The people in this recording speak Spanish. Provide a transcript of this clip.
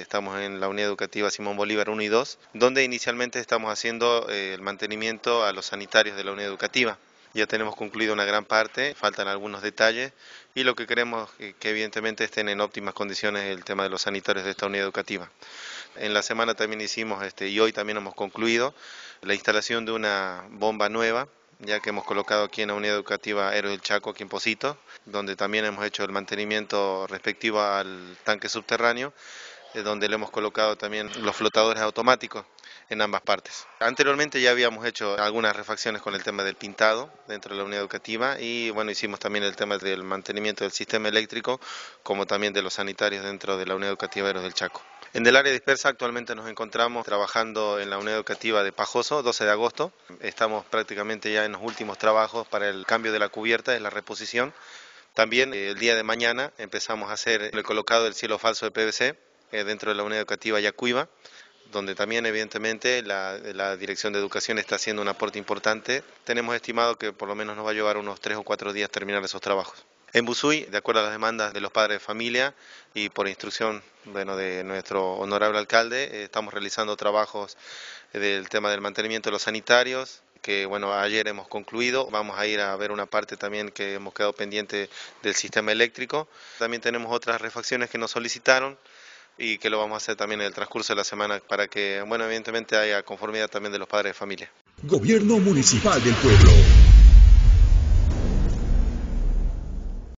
Estamos en la unidad educativa Simón Bolívar 1 y 2, donde inicialmente estamos haciendo eh, el mantenimiento a los sanitarios de la unidad educativa. Ya tenemos concluido una gran parte, faltan algunos detalles y lo que queremos es que evidentemente estén en óptimas condiciones el tema de los sanitarios de esta unidad educativa. En la semana también hicimos, este, y hoy también hemos concluido, la instalación de una bomba nueva ya que hemos colocado aquí en la unidad educativa Héroes del Chaco, aquí en Posito, donde también hemos hecho el mantenimiento respectivo al tanque subterráneo, eh, donde le hemos colocado también los flotadores automáticos en ambas partes. Anteriormente ya habíamos hecho algunas refacciones con el tema del pintado dentro de la unidad educativa y bueno, hicimos también el tema del mantenimiento del sistema eléctrico como también de los sanitarios dentro de la unidad educativa Héroes del Chaco. En el área dispersa actualmente nos encontramos trabajando en la unidad educativa de Pajoso, 12 de agosto. Estamos prácticamente ya en los últimos trabajos para el cambio de la cubierta, es la reposición. También eh, el día de mañana empezamos a hacer el colocado del cielo falso de PVC eh, dentro de la unidad educativa Yacuiba, donde también evidentemente la, Dirección de Educación está haciendo un aporte importante. Tenemos estimado que por lo menos nos va a llevar unos tres o cuatro días terminar esos trabajos. En Busuy, de acuerdo a las demandas de los padres de familia y por instrucción bueno, de nuestro honorable alcalde, eh, estamos realizando trabajos del tema del mantenimiento de los sanitarios, que bueno, ayer hemos concluido. Vamos a ir a ver una parte también que hemos quedado pendiente del sistema eléctrico. También tenemos otras refacciones que nos solicitaron y que lo vamos a hacer también en el transcurso de la semana para que, bueno, evidentemente haya conformidad también de los padres de familia. Gobierno Municipal del Pueblo.